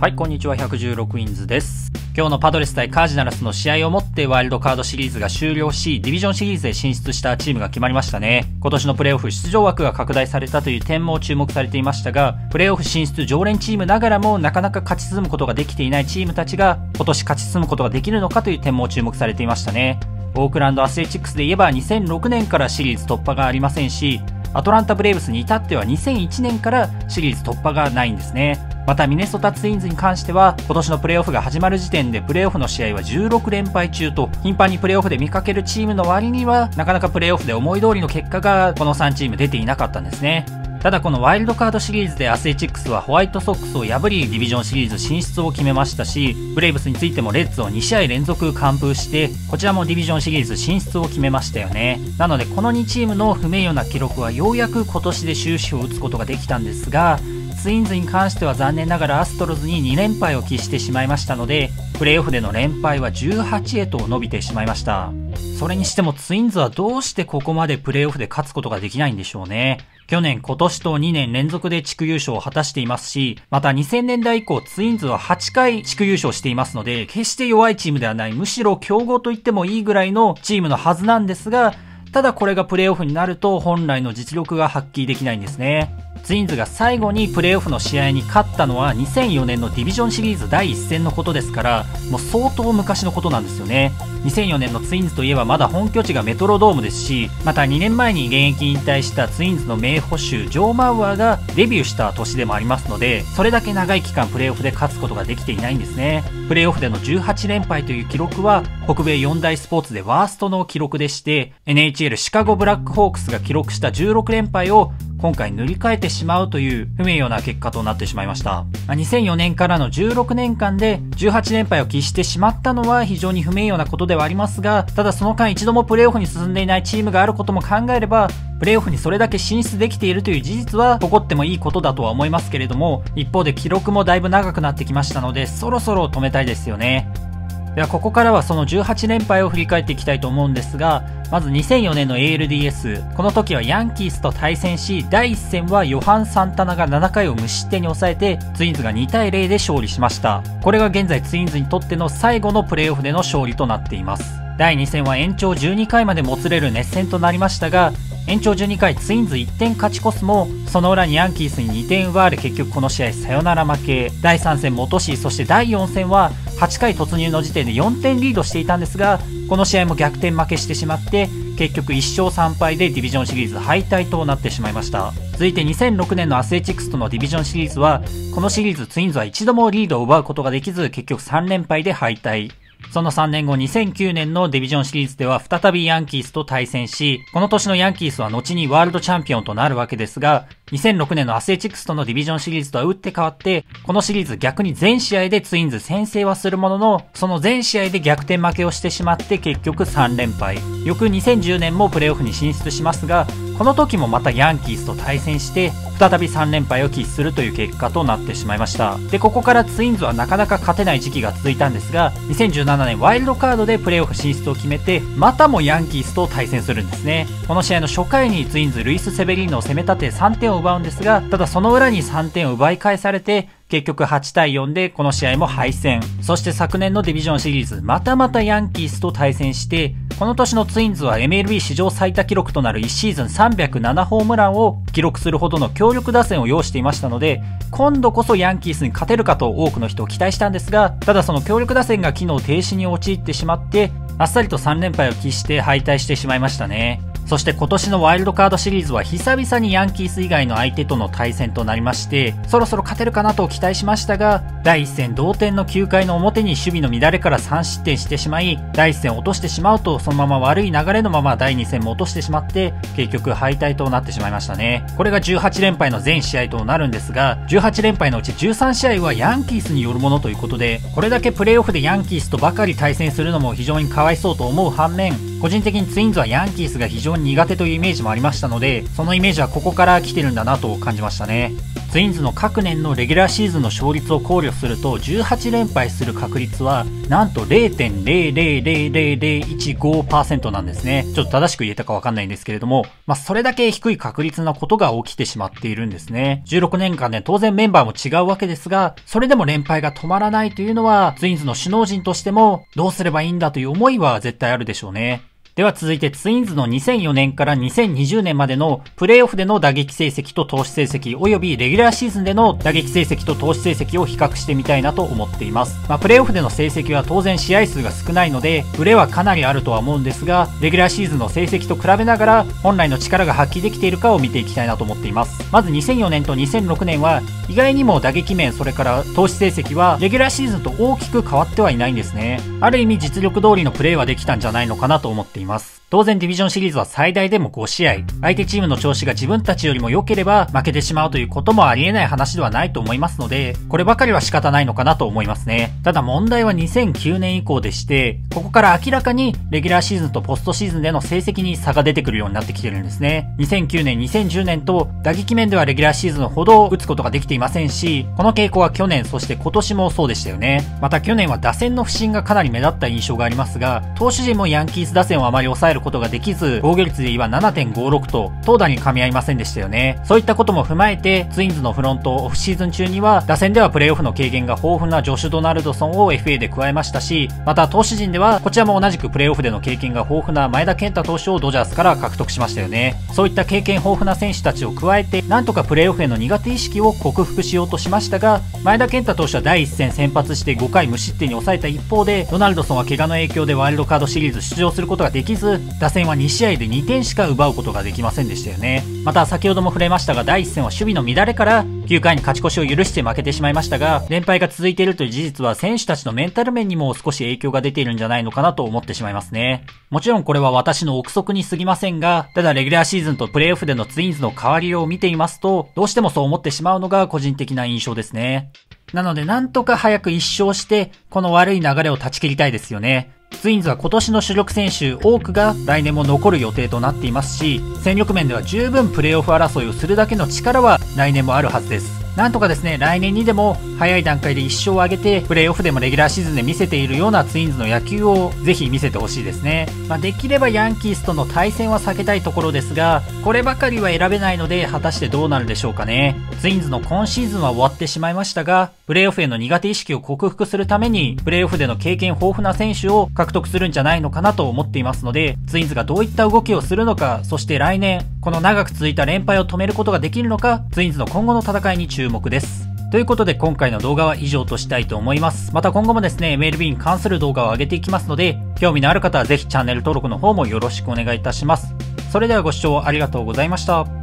はい、こんにちは、116ウィンズです。今日のパドレス対カージナルスの試合をもってワイルドカードシリーズが終了し、ディビジョンシリーズへ進出したチームが決まりましたね。今年のプレーオフ出場枠が拡大されたという点も注目されていましたが、プレーオフ進出常連チームながらもなかなか勝ち進むことができていないチームたちが、今年勝ち進むことができるのかという点も注目されていましたね。オークランドアスレチックスで言えば2006年からシリーズ突破がありませんし、アトランタブレーブスに至っては2001年からシリーズ突破がないんですね。またミネソタツインズに関しては今年のプレーオフが始まる時点でプレーオフの試合は16連敗中と頻繁にプレーオフで見かけるチームの割にはなかなかプレーオフで思い通りの結果がこの3チーム出ていなかったんですね。ただこのワイルドカードシリーズでアスレチックスはホワイトソックスを破りディビジョンシリーズ進出を決めましたしブレイブスについてもレッズを2試合連続完封してこちらもディビジョンシリーズ進出を決めましたよねなのでこの2チームの不名誉な記録はようやく今年で終止符を打つことができたんですがツインズに関しては残念ながらアストロズに2連敗を喫してしまいましたのでプレーオフでの連敗は18へと伸びてしまいました。それにしてもツインズはどうしてここまでプレーオフで勝つことができないんでしょうね。去年、今年と2年連続で地区優勝を果たしていますし、また2000年代以降、ツインズは8回地区優勝していますので、決して弱いチームではない、むしろ強豪と言ってもいいぐらいのチームのはずなんですが、ただこれがプレーオフになると本来の実力が発揮できないんですね。ツインズが最後にプレーオフの試合に勝ったのは2004年のディビジョンシリーズ第1戦のことですからもう相当昔のことなんですよね2004年のツインズといえばまだ本拠地がメトロドームですしまた2年前に現役引退したツインズの名捕手ジョー・マウアーがデビューした年でもありますのでそれだけ長い期間プレーオフで勝つことができていないんですねプレーオフでの18連敗という記録は北米4大スポーツでワーストの記録でしてシカゴブラックホークスが記録した16連敗を今回塗り替えてしまうという不名誉な結果となってしまいました。2004年からの16年間で18連敗を喫してしまったのは非常に不名誉なことではありますが、ただその間一度もプレーオフに進んでいないチームがあることも考えれば、プレーオフにそれだけ進出できているという事実は誇ってもいいことだとは思いますけれども、一方で記録もだいぶ長くなってきましたので、そろそろ止めたいですよね。ではここからはその18連敗を振り返っていきたいと思うんですが、まず2004年の ALDS、この時はヤンキースと対戦し、第1戦はヨハン・サンタナが7回を無失点に抑えて、ツインズが2対0で勝利しました。これが現在ツインズにとっての最後のプレーオフでの勝利となっています。第2戦は延長12回までもつれる熱戦となりましたが、延長12回ツインズ1点勝ち越すもその裏にヤンキースに2点奪われ結局この試合サヨナラ負け第3戦も落としそして第4戦は8回突入の時点で4点リードしていたんですがこの試合も逆転負けしてしまって結局1勝3敗でディビジョンシリーズ敗退となってしまいました。続いて2006年のアスレチックスとのディビジョンシリーズはこのシリーズツインズは一度もリードを奪うことができず結局3連敗で敗退。その3年後2009年のディビジョンシリーズでは再びヤンキースと対戦し、この年のヤンキースは後にワールドチャンピオンとなるわけですが、2006年のアスレチックスとのディビジョンシリーズとは打って変わって、このシリーズ逆に全試合でツインズ先制はするものの、その全試合で逆転負けをしてしまって結局3連敗。翌2010年もプレーオフに進出しますが、この時もまたヤンキースと対戦して、再び3連敗を喫するという結果となってしまいました。で、ここからツインズはなかなか勝てない時期が続いたんですが、2017年ワイルドカードでプレーオフ進出を決めて、またもヤンキースと対戦するんですね。この試合の初回にツインズ、ルイス・セベリーノを攻め立て3点を奪うんですが、ただその裏に3点を奪い返されて、結局8対4でこの試合も敗戦。そして昨年のディビジョンシリーズ、またまたヤンキースと対戦して、この年のツインズは MLB 史上最多記録となる1シーズン307ホームランを記録するほどの強力打線を要していましたので、今度こそヤンキースに勝てるかと多くの人を期待したんですが、ただその強力打線が機能停止に陥ってしまって、あっさりと3連敗を喫して敗退してしまいましたね。そして今年のワイルドカードシリーズは久々にヤンキース以外の相手との対戦となりまして、そろそろ勝てるかなと期待しましたが、第1戦同点の9回の表に守備の乱れから3失点してしまい、第1戦落としてしまうと、そのまま悪い流れのまま第2戦も落としてしまって、結局敗退となってしまいましたね。これが18連敗の全試合となるんですが、18連敗のうち13試合はヤンキースによるものということで、これだけプレーオフでヤンキースとばかり対戦するのも非常にかわいそうと思う反面、個人的にツインズはヤンキースが非常に苦手というイメージもありましたので、そのイメージはここから来てるんだなと感じましたね。ツインズの各年のレギュラーシーズンの勝率を考慮すると18連敗する確率はなんと0.000015%なんですね。ちょっと正しく言えたかわかんないんですけれども、まあ、それだけ低い確率なことが起きてしまっているんですね。16年間で、ね、当然メンバーも違うわけですが、それでも連敗が止まらないというのは、ツインズの首脳陣としてもどうすればいいんだという思いは絶対あるでしょうね。では続いてツインズの2004年から2020年までのプレイオフでの打撃成績と投資成績及びレギュラーシーズンでの打撃成績と投資成績を比較してみたいなと思っています。まあ、プレイオフでの成績は当然試合数が少ないので、ブレはかなりあるとは思うんですが、レギュラーシーズンの成績と比べながら本来の力が発揮できているかを見ていきたいなと思っています。まず2004年と2006年は意外にも打撃面それから投資成績はレギュラーシーズンと大きく変わってはいないんですね。ある意味実力通りのプレーはできたんじゃないのかなと思っています。います。当然ディビジョンシリーズは最大でも5試合、相手チームの調子が自分たちよりも良ければ負けてしまうということもありえない話ではないと思いますので、こればかりは仕方ないのかなと思いますね。ただ問題は2009年以降でして、ここから明らかにレギュラーシーズンとポストシーズンでの成績に差が出てくるようになってきてるんですね。2009年、2010年と打撃面ではレギュラーシーズンほど打つことができていませんし、この傾向は去年、そして今年もそうでしたよね。また去年は打線の不振がかなり目立った印象がありますが、投手陣もヤンキース打線をあまり抑えることができず、防御率で言えば7.56と、投打に噛み合いませんでしたよね。そういったことも踏まえて、ツインズのフロントオフシーズン中には、打線ではプレイオフの経験が豊富なジョシュ・ドナルドソンを FA で加えましたし、また投手陣では、こちらも同じくプレイオフでの経験が豊富な前田健太投手をドジャースから獲得しましたよね。そういった経験豊富な選手たちを加えて、なんとかプレイオフへの苦手意識を克服しようとしましたが、前田健太投手は第1戦先発して5回無失点に抑えた一方で、ドナルドソンは怪我の影響でワイルドカードシリーズ出場することができず、打線は2試合で2点しか奪うことができませんでしたよね。また先ほども触れましたが、第1戦は守備の乱れから9回に勝ち越しを許して負けてしまいましたが、連敗が続いているという事実は選手たちのメンタル面にも少し影響が出ているんじゃないのかなと思ってしまいますね。もちろんこれは私の憶測に過ぎませんが、ただレギュラーシーズンとプレイオフでのツインズの変わりを見ていますと、どうしてもそう思ってしまうのが個人的な印象ですね。なのでなんとか早く一勝して、この悪い流れを断ち切りたいですよね。ツインズは今年の主力選手多くが来年も残る予定となっていますし、戦力面では十分プレーオフ争いをするだけの力は来年もあるはずです。なんとかですね、来年にでも早い段階で1勝を挙げて、プレイオフでもレギュラーシーズンで見せているようなツインズの野球をぜひ見せてほしいですね。まあ、できればヤンキースとの対戦は避けたいところですが、こればかりは選べないので、果たしてどうなるでしょうかね。ツインズの今シーズンは終わってしまいましたが、プレイオフへの苦手意識を克服するために、プレイオフでの経験豊富な選手を獲得するんじゃないのかなと思っていますので、ツインズがどういった動きをするのか、そして来年、この長く続いた連敗を止めることができるのか、ツインズの今後の戦いに注目です。ということで今回の動画は以上としたいと思います。また今後もですね、MLB に関する動画を上げていきますので、興味のある方はぜひチャンネル登録の方もよろしくお願いいたします。それではご視聴ありがとうございました。